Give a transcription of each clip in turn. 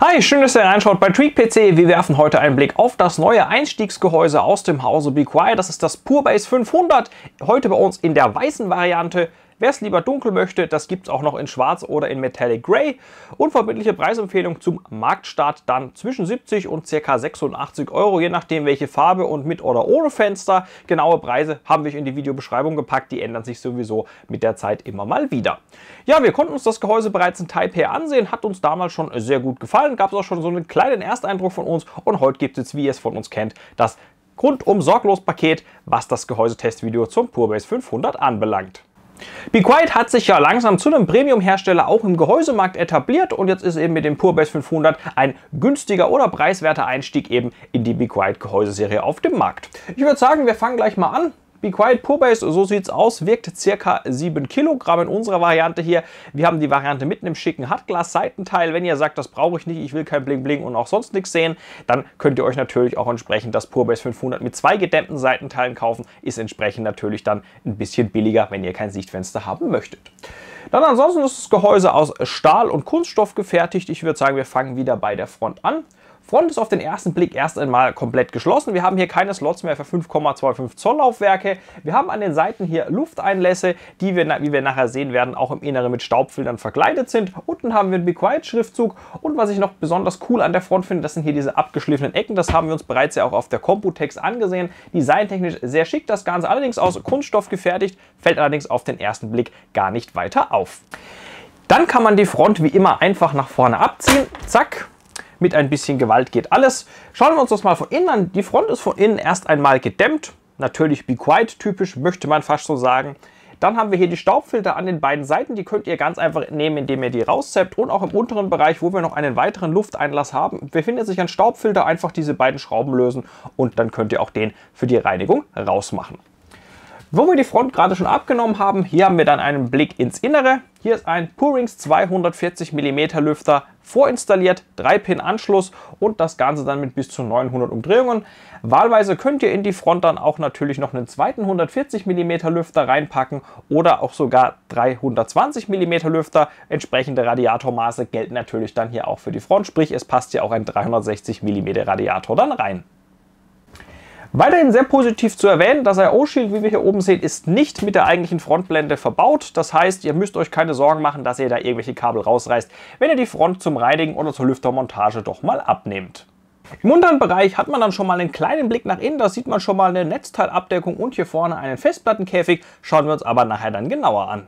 Hi, schön, dass ihr reinschaut bei TweakPC. Wir werfen heute einen Blick auf das neue Einstiegsgehäuse aus dem Hause Be Quiet. Das ist das PureBase 500. Heute bei uns in der weißen Variante. Wer es lieber dunkel möchte, das gibt es auch noch in schwarz oder in Metallic Grey. Unverbindliche Preisempfehlung zum Marktstart dann zwischen 70 und ca. 86 Euro, je nachdem welche Farbe und mit oder ohne Fenster. Genaue Preise haben wir in die Videobeschreibung gepackt, die ändern sich sowieso mit der Zeit immer mal wieder. Ja, wir konnten uns das Gehäuse bereits in Taipei ansehen, hat uns damals schon sehr gut gefallen, gab es auch schon so einen kleinen Ersteindruck von uns und heute gibt es, wie ihr es von uns kennt, das rundum sorglos Paket, was das Gehäusetestvideo zum PureBase 500 anbelangt. Be Quiet hat sich ja langsam zu einem Premium-Hersteller auch im Gehäusemarkt etabliert und jetzt ist eben mit dem PureBase 500 ein günstiger oder preiswerter Einstieg eben in die Be Quiet Gehäuseserie auf dem Markt. Ich würde sagen, wir fangen gleich mal an. Be Quiet Purebase, so sieht es aus, wirkt ca. 7 Kilogramm in unserer Variante hier. Wir haben die Variante mit einem schicken Hartglas-Seitenteil. Wenn ihr sagt, das brauche ich nicht, ich will kein Bling Bling und auch sonst nichts sehen, dann könnt ihr euch natürlich auch entsprechend das Purebase 500 mit zwei gedämmten Seitenteilen kaufen. Ist entsprechend natürlich dann ein bisschen billiger, wenn ihr kein Sichtfenster haben möchtet. Dann ansonsten ist das Gehäuse aus Stahl und Kunststoff gefertigt. Ich würde sagen, wir fangen wieder bei der Front an. Front ist auf den ersten Blick erst einmal komplett geschlossen. Wir haben hier keine Slots mehr für 5,25 Zoll Laufwerke. Wir haben an den Seiten hier Lufteinlässe, die wir, wie wir nachher sehen werden, auch im Inneren mit Staubfiltern verkleidet sind. Unten haben wir einen Be Quiet Schriftzug und was ich noch besonders cool an der Front finde, das sind hier diese abgeschliffenen Ecken. Das haben wir uns bereits ja auch auf der Computex angesehen. Designtechnisch sehr schick das Ganze, allerdings aus Kunststoff gefertigt, fällt allerdings auf den ersten Blick gar nicht weiter auf. Dann kann man die Front wie immer einfach nach vorne abziehen. Zack, mit ein bisschen Gewalt geht alles. Schauen wir uns das mal von innen an. Die Front ist von innen erst einmal gedämmt. Natürlich Be Quiet typisch, möchte man fast so sagen. Dann haben wir hier die Staubfilter an den beiden Seiten. Die könnt ihr ganz einfach nehmen, indem ihr die rauszappt. Und auch im unteren Bereich, wo wir noch einen weiteren Lufteinlass haben, befindet sich ein Staubfilter. Einfach diese beiden Schrauben lösen und dann könnt ihr auch den für die Reinigung rausmachen. Wo wir die Front gerade schon abgenommen haben, hier haben wir dann einen Blick ins Innere. Hier ist ein Purings 240 mm Lüfter vorinstalliert, 3-Pin-Anschluss und das Ganze dann mit bis zu 900 Umdrehungen. Wahlweise könnt ihr in die Front dann auch natürlich noch einen zweiten 140 mm Lüfter reinpacken oder auch sogar 320 mm Lüfter. Entsprechende Radiatormaße gelten natürlich dann hier auch für die Front, sprich es passt ja auch ein 360 mm Radiator dann rein. Weiterhin sehr positiv zu erwähnen, das IO-Shield, wie wir hier oben sehen, ist nicht mit der eigentlichen Frontblende verbaut. Das heißt, ihr müsst euch keine Sorgen machen, dass ihr da irgendwelche Kabel rausreißt, wenn ihr die Front zum Reinigen oder zur Lüftermontage doch mal abnehmt. Im unteren Bereich hat man dann schon mal einen kleinen Blick nach innen, da sieht man schon mal eine Netzteilabdeckung und hier vorne einen Festplattenkäfig, schauen wir uns aber nachher dann genauer an.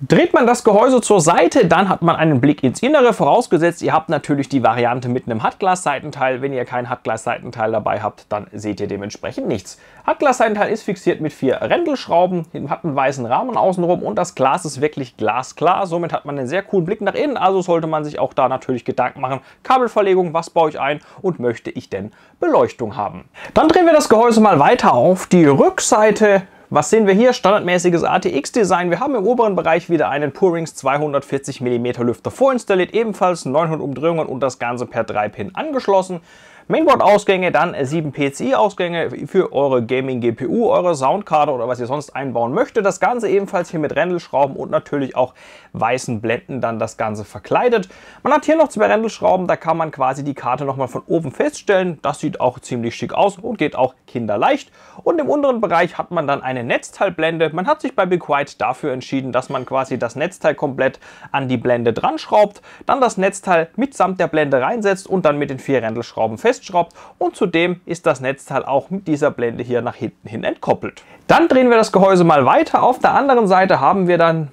Dreht man das Gehäuse zur Seite, dann hat man einen Blick ins Innere, vorausgesetzt ihr habt natürlich die Variante mit einem Hartglas-Seitenteil. Wenn ihr kein Hartglas-Seitenteil dabei habt, dann seht ihr dementsprechend nichts. Hartglas-Seitenteil ist fixiert mit vier Rändelschrauben, hat einen weißen Rahmen außenrum und das Glas ist wirklich glasklar. Somit hat man einen sehr coolen Blick nach innen, also sollte man sich auch da natürlich Gedanken machen. Kabelverlegung, was baue ich ein und möchte ich denn Beleuchtung haben? Dann drehen wir das Gehäuse mal weiter auf die Rückseite. Was sehen wir hier? Standardmäßiges ATX-Design. Wir haben im oberen Bereich wieder einen Purings 240 mm Lüfter vorinstalliert, ebenfalls 900 Umdrehungen und das Ganze per 3-Pin angeschlossen. Mainboard-Ausgänge, dann 7 PCI-Ausgänge für eure Gaming-GPU, eure Soundkarte oder was ihr sonst einbauen möchtet. Das Ganze ebenfalls hier mit Rändelschrauben und natürlich auch weißen Blenden dann das Ganze verkleidet. Man hat hier noch zwei Rändelschrauben, da kann man quasi die Karte nochmal von oben feststellen. Das sieht auch ziemlich schick aus und geht auch kinderleicht. Und im unteren Bereich hat man dann eine Netzteilblende. Man hat sich bei Be dafür entschieden, dass man quasi das Netzteil komplett an die Blende dran schraubt, dann das Netzteil mitsamt der Blende reinsetzt und dann mit den vier Rändelschrauben fest festschraubt und zudem ist das Netzteil auch mit dieser Blende hier nach hinten hin entkoppelt. Dann drehen wir das Gehäuse mal weiter. Auf der anderen Seite haben wir dann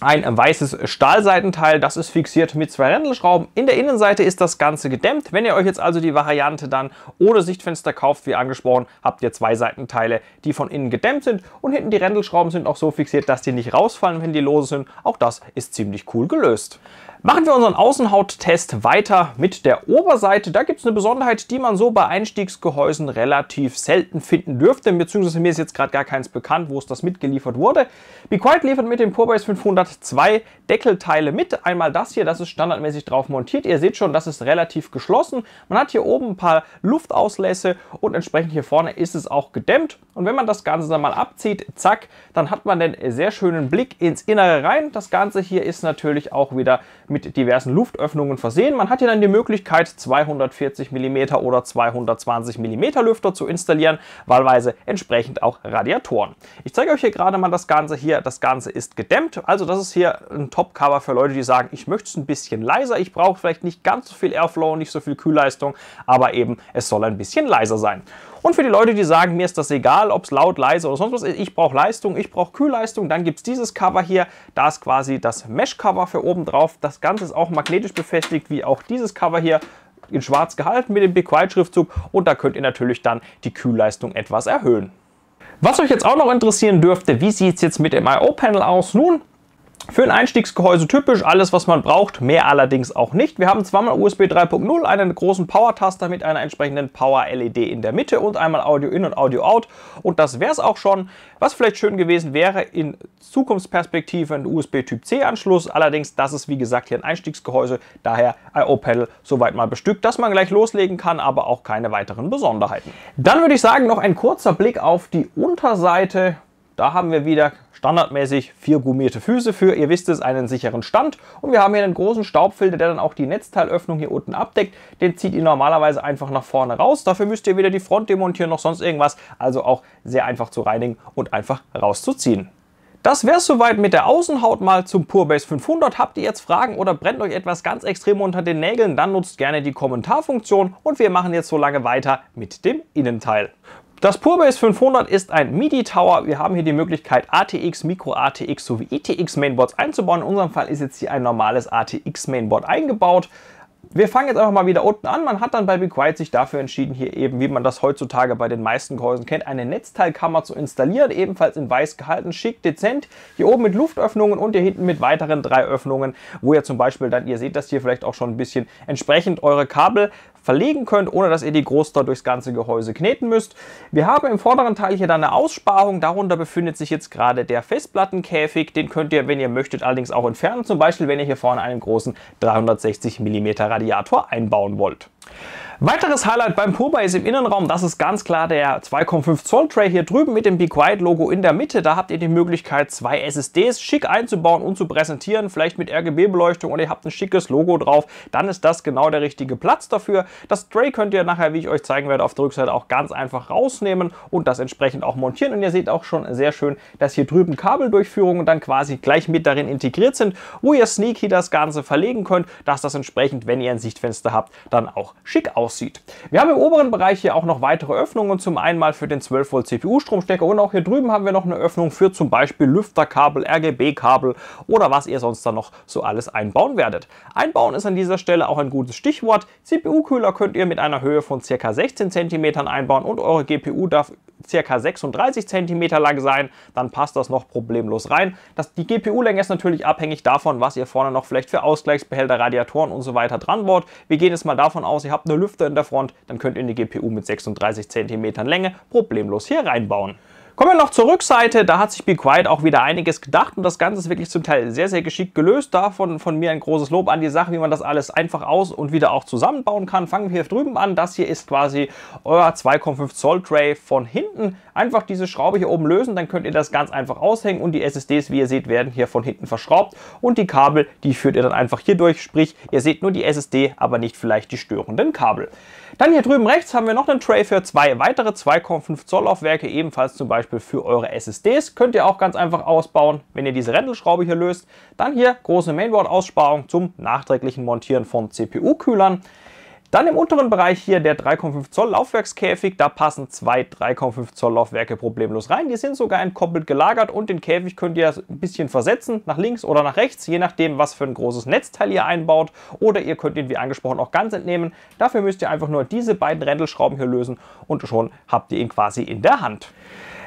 ein weißes Stahlseitenteil, das ist fixiert mit zwei Rändelschrauben. In der Innenseite ist das Ganze gedämmt. Wenn ihr euch jetzt also die Variante dann ohne Sichtfenster kauft, wie angesprochen, habt ihr zwei Seitenteile, die von innen gedämmt sind und hinten die Rändelschrauben sind auch so fixiert, dass die nicht rausfallen, wenn die lose sind. Auch das ist ziemlich cool gelöst. Machen wir unseren Außenhauttest weiter mit der Oberseite. Da gibt es eine Besonderheit, die man so bei Einstiegsgehäusen relativ selten finden dürfte, beziehungsweise mir ist jetzt gerade gar keins bekannt, wo es das mitgeliefert wurde. Be Quiet liefert mit dem PureBase 500 zwei Deckelteile mit. Einmal das hier, das ist standardmäßig drauf montiert. Ihr seht schon, das ist relativ geschlossen. Man hat hier oben ein paar Luftauslässe und entsprechend hier vorne ist es auch gedämmt. Und wenn man das Ganze dann mal abzieht, zack, dann hat man den sehr schönen Blick ins Innere rein. Das Ganze hier ist natürlich auch wieder mit diversen Luftöffnungen versehen. Man hat hier dann die Möglichkeit, 240 mm oder 220 mm Lüfter zu installieren, wahlweise entsprechend auch Radiatoren. Ich zeige euch hier gerade mal das Ganze hier. Das Ganze ist gedämmt, also das ist hier ein Top-Cover für Leute, die sagen, ich möchte es ein bisschen leiser, ich brauche vielleicht nicht ganz so viel Airflow, nicht so viel Kühlleistung, aber eben es soll ein bisschen leiser sein. Und für die Leute, die sagen, mir ist das egal, ob es laut, leise oder sonst was ist, ich brauche Leistung, ich brauche Kühlleistung, dann gibt es dieses Cover hier. Da ist quasi das Mesh-Cover für oben drauf. Das Ganze ist auch magnetisch befestigt, wie auch dieses Cover hier in schwarz gehalten mit dem Be Quiet Schriftzug und da könnt ihr natürlich dann die Kühlleistung etwas erhöhen. Was euch jetzt auch noch interessieren dürfte, wie sieht es jetzt mit dem I.O.-Panel aus? Nun, für ein Einstiegsgehäuse typisch, alles was man braucht, mehr allerdings auch nicht. Wir haben zweimal USB 3.0, einen großen Power-Taster mit einer entsprechenden Power-LED in der Mitte und einmal Audio in und Audio out. Und das wäre es auch schon. Was vielleicht schön gewesen wäre, in Zukunftsperspektive ein USB Typ C Anschluss. Allerdings, das ist wie gesagt hier ein Einstiegsgehäuse, daher I.O.-Pedal soweit mal bestückt, dass man gleich loslegen kann, aber auch keine weiteren Besonderheiten. Dann würde ich sagen, noch ein kurzer Blick auf die Unterseite. Da haben wir wieder standardmäßig vier gummierte Füße für, ihr wisst es, einen sicheren Stand. Und wir haben hier einen großen Staubfilter, der dann auch die Netzteilöffnung hier unten abdeckt. Den zieht ihr normalerweise einfach nach vorne raus. Dafür müsst ihr weder die Front demontieren noch sonst irgendwas. Also auch sehr einfach zu reinigen und einfach rauszuziehen. Das wäre es soweit mit der Außenhaut mal zum Purebase 500. Habt ihr jetzt Fragen oder brennt euch etwas ganz extrem unter den Nägeln, dann nutzt gerne die Kommentarfunktion und wir machen jetzt so lange weiter mit dem Innenteil. Das Purebase 500 ist ein MIDI-Tower. Wir haben hier die Möglichkeit, ATX, Micro-ATX sowie ETX-Mainboards einzubauen. In unserem Fall ist jetzt hier ein normales ATX-Mainboard eingebaut. Wir fangen jetzt einfach mal wieder unten an. Man hat dann bei Be Quiet sich dafür entschieden, hier eben, wie man das heutzutage bei den meisten Gehäusen kennt, eine Netzteilkammer zu installieren. Ebenfalls in weiß gehalten, schick, dezent. Hier oben mit Luftöffnungen und hier hinten mit weiteren drei Öffnungen, wo ihr zum Beispiel dann, ihr seht das hier vielleicht auch schon ein bisschen, entsprechend eure Kabel verlegen könnt, ohne dass ihr die groß durchs ganze Gehäuse kneten müsst. Wir haben im vorderen Teil hier dann eine Aussparung. Darunter befindet sich jetzt gerade der Festplattenkäfig. Den könnt ihr, wenn ihr möchtet, allerdings auch entfernen. Zum Beispiel, wenn ihr hier vorne einen großen 360 mm Radiator einbauen wollt. Weiteres Highlight beim Purba ist im Innenraum, das ist ganz klar der 2,5 Zoll Tray hier drüben mit dem Be Quiet Logo in der Mitte. Da habt ihr die Möglichkeit, zwei SSDs schick einzubauen und zu präsentieren, vielleicht mit RGB-Beleuchtung oder ihr habt ein schickes Logo drauf. Dann ist das genau der richtige Platz dafür. Das Tray könnt ihr nachher, wie ich euch zeigen werde, auf der Rückseite auch ganz einfach rausnehmen und das entsprechend auch montieren. Und ihr seht auch schon sehr schön, dass hier drüben Kabeldurchführungen dann quasi gleich mit darin integriert sind, wo ihr Sneaky das Ganze verlegen könnt, dass das entsprechend, wenn ihr ein Sichtfenster habt, dann auch schick aussieht aussieht. Wir haben im oberen Bereich hier auch noch weitere Öffnungen, zum einen mal für den 12 Volt CPU Stromstecker und auch hier drüben haben wir noch eine Öffnung für zum Beispiel Lüfterkabel, RGB-Kabel oder was ihr sonst da noch so alles einbauen werdet. Einbauen ist an dieser Stelle auch ein gutes Stichwort. CPU-Kühler könnt ihr mit einer Höhe von ca. 16 cm einbauen und eure GPU darf ca. 36 cm lang sein, dann passt das noch problemlos rein. Das, die GPU-Länge ist natürlich abhängig davon, was ihr vorne noch vielleicht für Ausgleichsbehälter, Radiatoren und so weiter dran baut. Wir gehen jetzt mal davon aus, ihr habt eine Lüfter in der Front, dann könnt ihr eine GPU mit 36 cm Länge problemlos hier reinbauen. Kommen wir noch zur Rückseite. Da hat sich Be Quiet auch wieder einiges gedacht und das Ganze ist wirklich zum Teil sehr, sehr geschickt gelöst. Davon von mir ein großes Lob an die Sache, wie man das alles einfach aus und wieder auch zusammenbauen kann. Fangen wir hier drüben an. Das hier ist quasi euer 2,5 Zoll Tray von hinten. Einfach diese Schraube hier oben lösen, dann könnt ihr das ganz einfach aushängen und die SSDs, wie ihr seht, werden hier von hinten verschraubt und die Kabel, die führt ihr dann einfach hier durch. Sprich, ihr seht nur die SSD, aber nicht vielleicht die störenden Kabel. Dann hier drüben rechts haben wir noch einen Tray für zwei weitere 2,5 Zoll Laufwerke, ebenfalls zum Beispiel für eure SSDs. Könnt ihr auch ganz einfach ausbauen, wenn ihr diese Rändelschraube hier löst. Dann hier große Mainboard-Aussparung zum nachträglichen Montieren von CPU-Kühlern. Dann im unteren Bereich hier der 3,5 Zoll Laufwerkskäfig. Da passen zwei 3,5 Zoll Laufwerke problemlos rein. Die sind sogar entkoppelt gelagert und den Käfig könnt ihr ein bisschen versetzen, nach links oder nach rechts, je nachdem, was für ein großes Netzteil ihr einbaut. Oder ihr könnt ihn, wie angesprochen, auch ganz entnehmen. Dafür müsst ihr einfach nur diese beiden Rändelschrauben hier lösen und schon habt ihr ihn quasi in der Hand.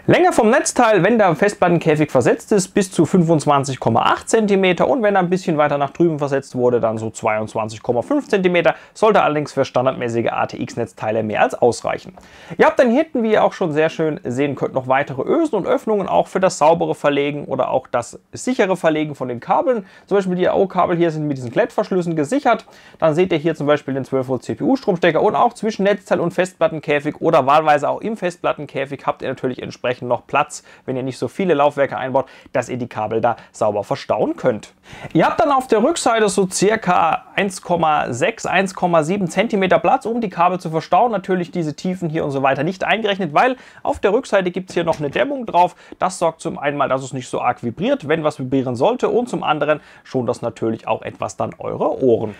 Länge vom Netzteil, wenn der Festplattenkäfig versetzt ist, bis zu 25,8 cm und wenn er ein bisschen weiter nach drüben versetzt wurde, dann so 22,5 cm, sollte allerdings für standardmäßige ATX-Netzteile mehr als ausreichen. Ihr habt dann hinten, wie ihr auch schon sehr schön sehen könnt, noch weitere Ösen und Öffnungen, auch für das saubere Verlegen oder auch das sichere Verlegen von den Kabeln. Zum Beispiel die AO-Kabel hier sind mit diesen Klettverschlüssen gesichert. Dann seht ihr hier zum Beispiel den 12 Volt CPU-Stromstecker und auch zwischen Netzteil und Festplattenkäfig oder wahlweise auch im Festplattenkäfig habt ihr natürlich entsprechend dementsprechend noch Platz, wenn ihr nicht so viele Laufwerke einbaut, dass ihr die Kabel da sauber verstauen könnt. Ihr habt dann auf der Rückseite so circa 1,6, 1,7 cm Platz, um die Kabel zu verstauen. Natürlich diese Tiefen hier und so weiter nicht eingerechnet, weil auf der Rückseite gibt es hier noch eine Dämmung drauf. Das sorgt zum einen mal, dass es nicht so arg vibriert, wenn was vibrieren sollte und zum anderen schont das natürlich auch etwas dann eure Ohren.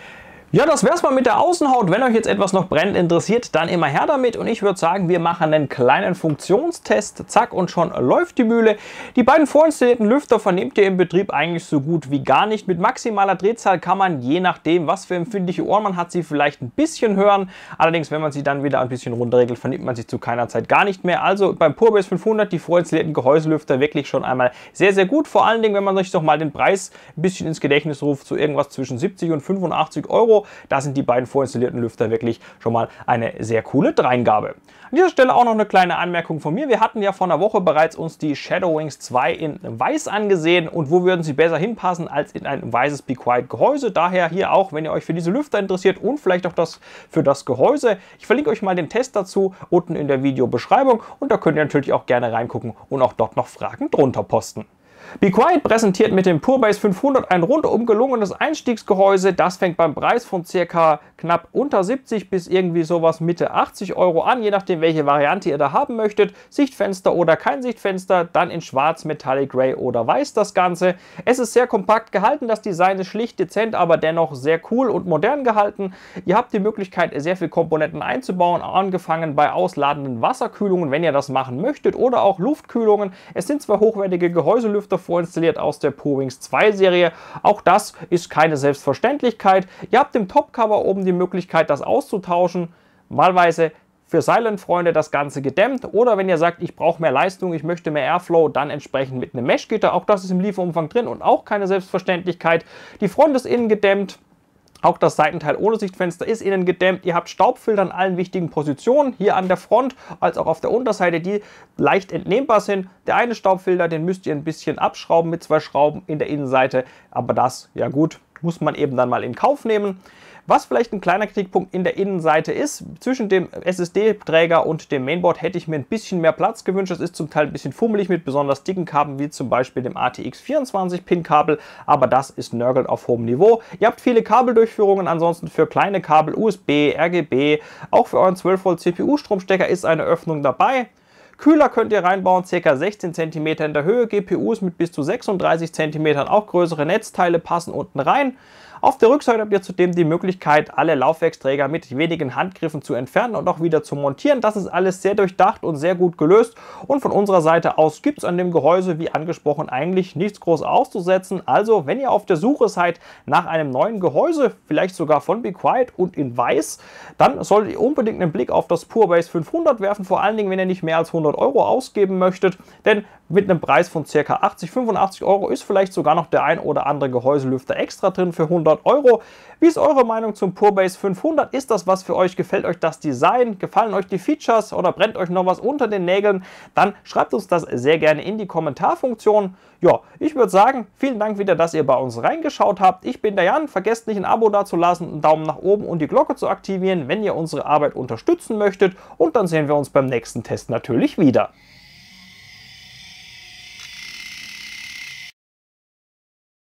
Ja, das wär's mal mit der Außenhaut. Wenn euch jetzt etwas noch brennend interessiert, dann immer her damit. Und ich würde sagen, wir machen einen kleinen Funktionstest. Zack, und schon läuft die Mühle. Die beiden vorinstallierten Lüfter vernehmt ihr im Betrieb eigentlich so gut wie gar nicht. Mit maximaler Drehzahl kann man, je nachdem, was für empfindliche Ohren man hat, sie vielleicht ein bisschen hören. Allerdings, wenn man sie dann wieder ein bisschen runterregelt, vernimmt man sie zu keiner Zeit gar nicht mehr. Also beim PureBase 500 die vorinstallierten Gehäuselüfter wirklich schon einmal sehr, sehr gut. Vor allen Dingen, wenn man sich doch mal den Preis ein bisschen ins Gedächtnis ruft, zu irgendwas zwischen 70 und 85 Euro. Da sind die beiden vorinstallierten Lüfter wirklich schon mal eine sehr coole Dreingabe. An dieser Stelle auch noch eine kleine Anmerkung von mir. Wir hatten ja vor einer Woche bereits uns die Shadow Wings 2 in weiß angesehen und wo würden sie besser hinpassen als in ein weißes Be Quiet Gehäuse. Daher hier auch, wenn ihr euch für diese Lüfter interessiert und vielleicht auch das für das Gehäuse. Ich verlinke euch mal den Test dazu unten in der Videobeschreibung und da könnt ihr natürlich auch gerne reingucken und auch dort noch Fragen drunter posten. Be Quiet präsentiert mit dem PureBase 500 ein rundum gelungenes Einstiegsgehäuse. Das fängt beim Preis von ca. knapp unter 70 bis irgendwie sowas Mitte 80 Euro an, je nachdem welche Variante ihr da haben möchtet. Sichtfenster oder kein Sichtfenster, dann in schwarz, Metallic Grey oder weiß das Ganze. Es ist sehr kompakt gehalten, das Design ist schlicht, dezent, aber dennoch sehr cool und modern gehalten. Ihr habt die Möglichkeit, sehr viele Komponenten einzubauen, angefangen bei ausladenden Wasserkühlungen, wenn ihr das machen möchtet, oder auch Luftkühlungen. Es sind zwar hochwertige Gehäuselüfter vorinstalliert aus der ProWings 2 Serie. Auch das ist keine Selbstverständlichkeit. Ihr habt im Topcover oben die Möglichkeit, das auszutauschen. Malweise für Silent-Freunde das Ganze gedämmt oder wenn ihr sagt, ich brauche mehr Leistung, ich möchte mehr Airflow, dann entsprechend mit einem Mesh-Gitter. Auch das ist im Lieferumfang drin und auch keine Selbstverständlichkeit. Die Front ist innen gedämmt, auch das Seitenteil ohne Sichtfenster ist innen gedämmt. Ihr habt Staubfilter an allen wichtigen Positionen, hier an der Front als auch auf der Unterseite, die leicht entnehmbar sind. Der eine Staubfilter, den müsst ihr ein bisschen abschrauben mit zwei Schrauben in der Innenseite, aber das, ja gut, muss man eben dann mal in Kauf nehmen. Was vielleicht ein kleiner Kritikpunkt in der Innenseite ist, zwischen dem SSD-Träger und dem Mainboard hätte ich mir ein bisschen mehr Platz gewünscht. Das ist zum Teil ein bisschen fummelig mit besonders dicken Kabeln, wie zum Beispiel dem ATX 24-Pin-Kabel, aber das ist nörgelt auf hohem Niveau. Ihr habt viele Kabeldurchführungen, ansonsten für kleine Kabel USB, RGB, auch für euren 12 Volt CPU-Stromstecker ist eine Öffnung dabei. Kühler könnt ihr reinbauen, ca. 16 cm in der Höhe, GPUs mit bis zu 36 cm, auch größere Netzteile passen unten rein. Auf der Rückseite habt ihr zudem die Möglichkeit, alle Laufwerksträger mit wenigen Handgriffen zu entfernen und auch wieder zu montieren. Das ist alles sehr durchdacht und sehr gut gelöst. Und von unserer Seite aus gibt es an dem Gehäuse, wie angesprochen, eigentlich nichts groß auszusetzen. Also, wenn ihr auf der Suche seid nach einem neuen Gehäuse, vielleicht sogar von Be Quiet und in weiß, dann solltet ihr unbedingt einen Blick auf das PureBase 500 werfen. Vor allen Dingen, wenn ihr nicht mehr als 100 Euro ausgeben möchtet. Denn mit einem Preis von ca. 80, 85 Euro ist vielleicht sogar noch der ein oder andere Gehäuselüfter extra drin für 100 100 Euro. Wie ist eure Meinung zum PureBase 500? Ist das was für euch? Gefällt euch das Design? Gefallen euch die Features oder brennt euch noch was unter den Nägeln? Dann schreibt uns das sehr gerne in die Kommentarfunktion. Ja, ich würde sagen, vielen Dank wieder, dass ihr bei uns reingeschaut habt. Ich bin der Jan. Vergesst nicht ein Abo dazulassen, einen Daumen nach oben und die Glocke zu aktivieren, wenn ihr unsere Arbeit unterstützen möchtet. Und dann sehen wir uns beim nächsten Test natürlich wieder.